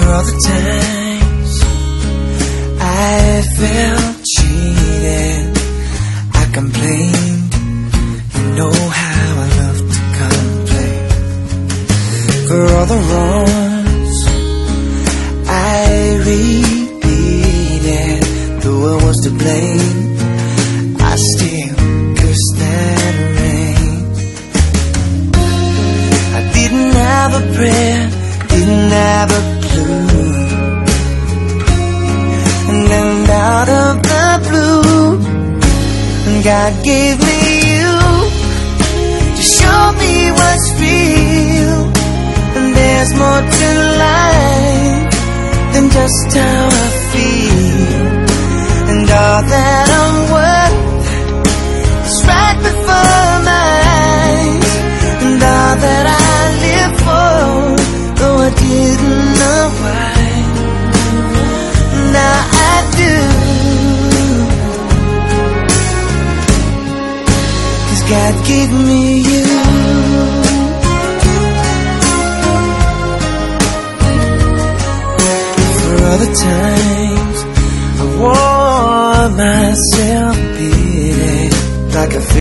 the times I felt cheated, I complained. You know how I love to complain. For all the wrongs I repeated, though I was to blame, I still cursed that rain. I didn't have a prayer, didn't have a God gave me you to show me what's real. And there's more to life than just how God gave me you. For all the times I wore myself beating like a